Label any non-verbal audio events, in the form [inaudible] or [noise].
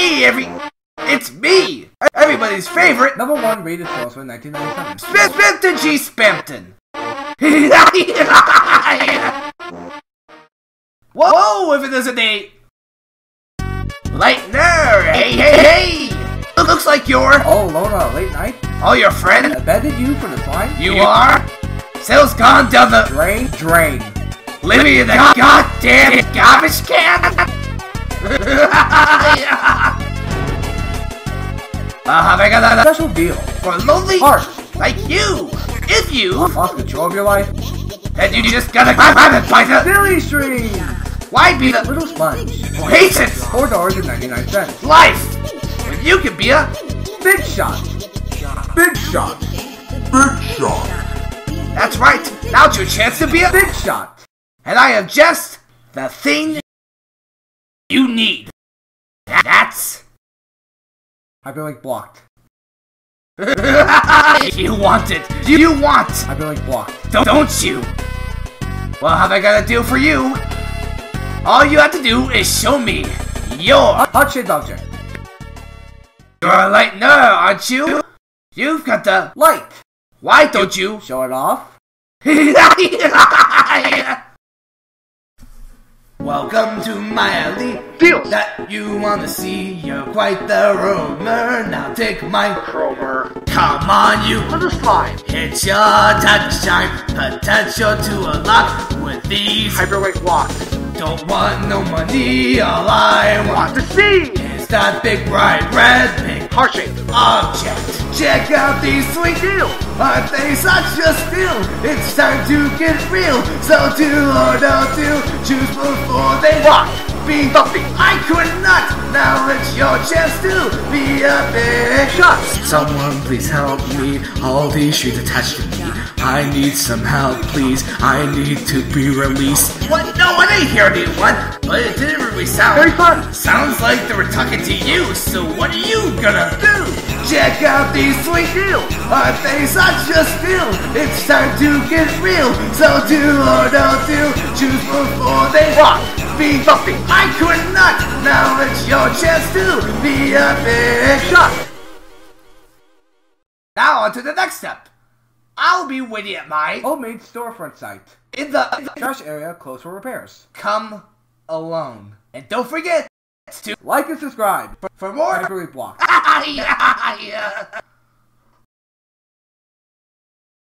Hey, every... It's me! Everybody's favorite, Number one rated for 1997. Spim Spimpton G. Spamton! [laughs] Whoa, if it isn't a... Lightner! Hey, hey, hey! It looks like you're... Oh, Lona, late night? Oh, your friend? Abandoned you for the climb? You are? Sales gone down the... Drain, drain. Living in the goddamn garbage can! Uh, have I got a Special deal. for lonely Harsh. like you? If you, Lost control of your life? then you just gotta grab it by the. Silly String! Why be the Little Sponge. who hates it? Four dollars and 99 cents. Life when you can be a. Big shot. Big shot. Big shot. That's right. Now's your chance to be a. Big shot. And I am just the thing you need. That's. i feel like blocked. [laughs] you want it. You want. Hyperlink blocked. Don't, don't you? Well, have I got a deal for you? All you have to do is show me your. Shaped object. You're a lightner, aren't you? You've got the. Light. Why don't you? Show it off. [laughs] [laughs] Welcome to my alley. Deal that you wanna see. You're quite the roamer. Now take my Kromer. Come on, you. The slide. It's your time to shine. Potential to unlock with these. Hyperlink locked. Don't want no money. All I want Want to see. is that big bright red pink Heart shape. object. Check out these sweet deals. Aren't they such a steal? It's time to get real. So do or don't do. Choose before they Rock. Be Buffy. I could not. Now it's your chance to be a big Shot. Someone please help me. All these streets attached to me. I need some help, please. I need to be released. What? No, I didn't hear anyone. But it didn't really sound. Very fun. Sounds like they were talking to you. So what are you gonna do? Check out these sweet Deal. Aren't they just a steal? It's time to get real. So do or don't do. Choose before they Rock. Be Buffy. I could not. Now it's your chance to be a big Shot. Now on to the next step. I'll be waiting at my Homemade storefront site. in the, in the Trash area closed for repairs. come alone. And don't forget to Like and subscribe. for more Hyperlink blocked. [laughs] yeah.